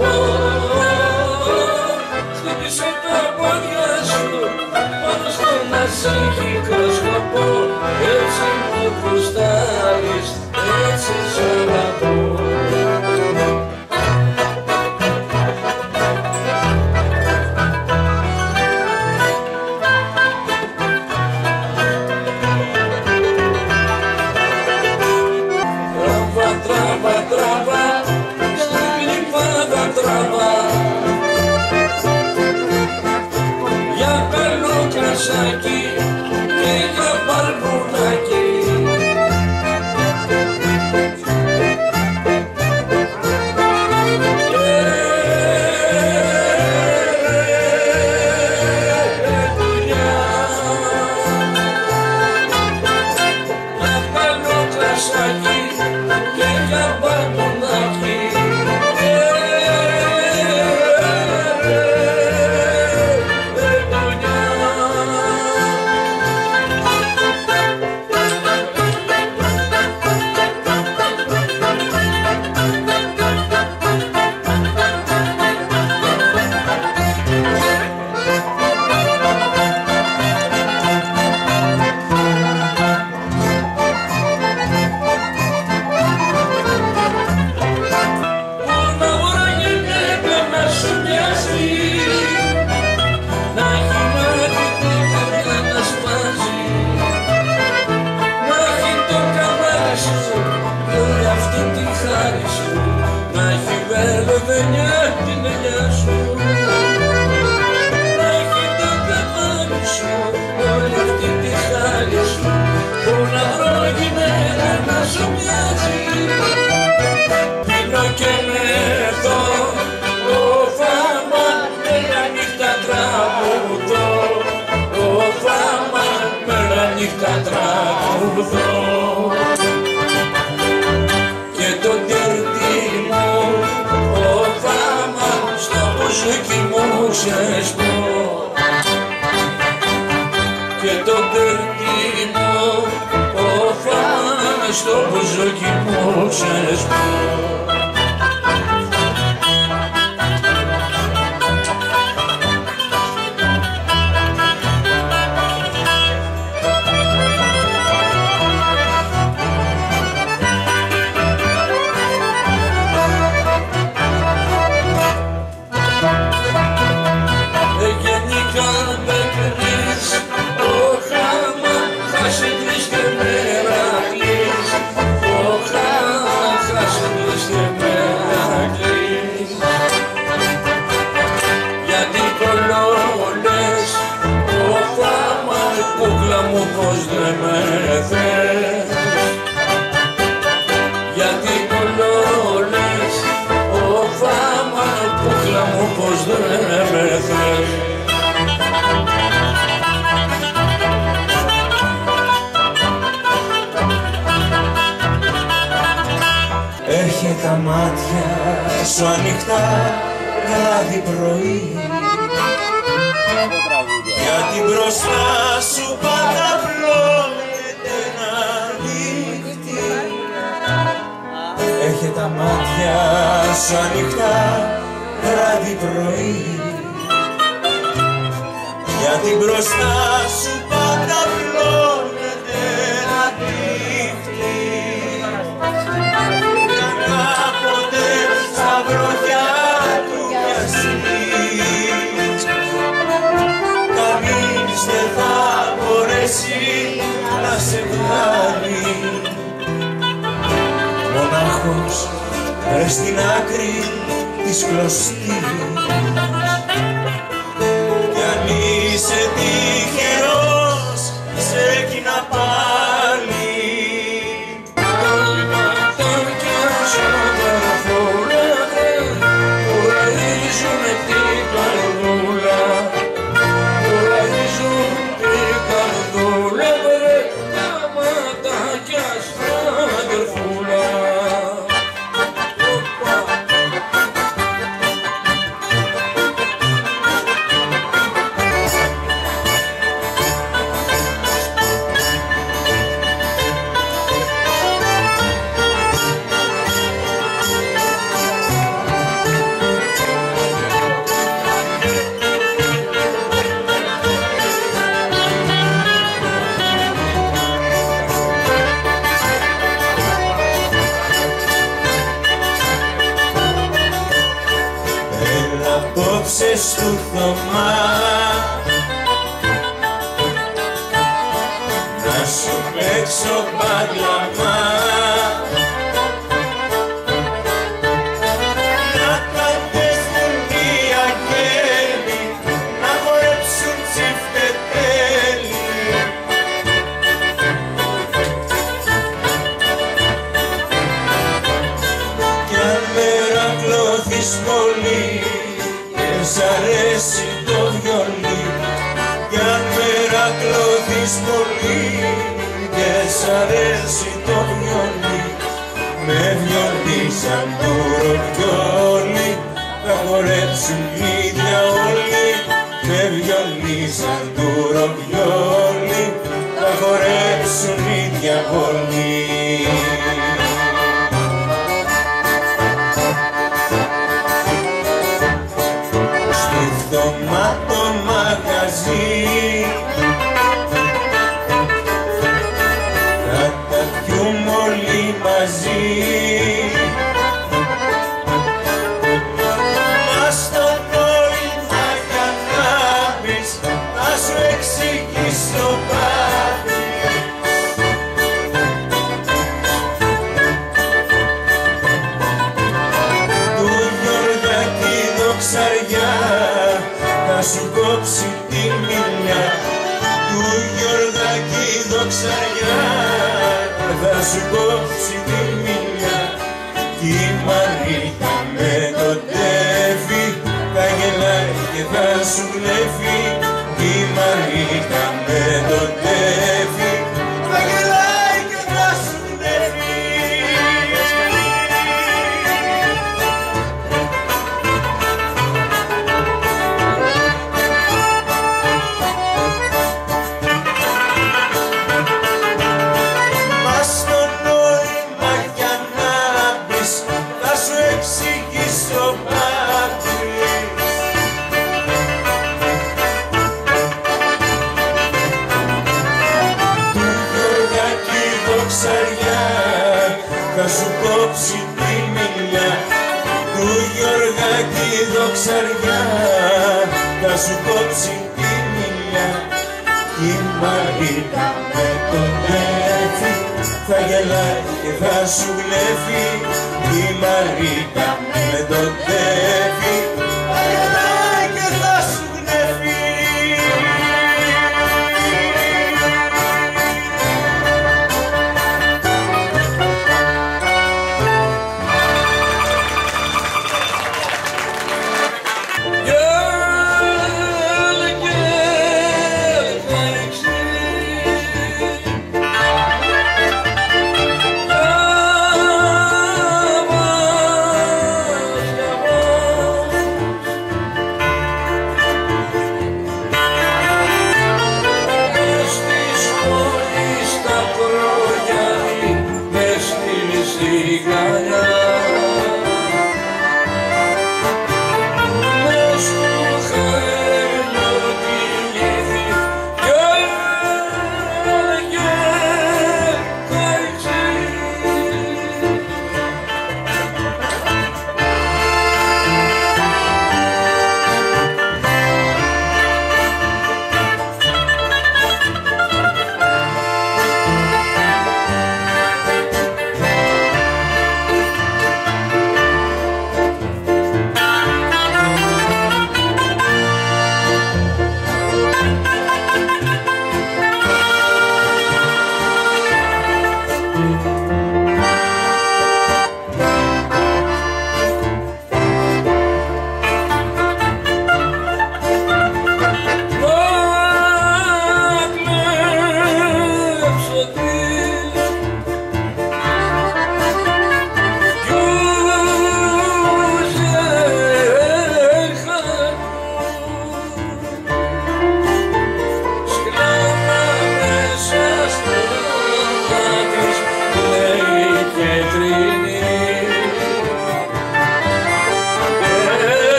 Oh. νύχτα τραγουδώ. Και το τέρτι μου ο γάμα στο μουσική μου και το τέρτι μου ο γάμα στο μουσική μου τα μάτια σου ανοιχτά κάθε πρωί. Γιατί μπροστά σου πάντα πλώνεται ένα νύχτη. Έχει τα μάτια σου ανοιχτά βράδυ πρωί. Γιατί μπροστά σου πάντα πλώνεται στην άκρη της κλωστήρης μες του Θωμά να σου παίξω παγλαμά σ' αρέσει το βιολί με βιολί σαν το ροκιόλι θα χορέψουν ίδια όλοι με βιολί σαν το ροκιόλι θα χορέψουν ίδια όλοι μαζί. Μα στο νόημα για να μπεις θα σου εξηγήσω πάλι. Του Γιωργάκη δοξαριά θα σου κόψει σου κόψει τη μιλιά. Κι η Μαρίτα με το τέφι θα γελάει και θα σου βλέπει. Κι η Μαρίτα με το θα γελάει και θα σου βλέπει η Μαρίτα με το τέφι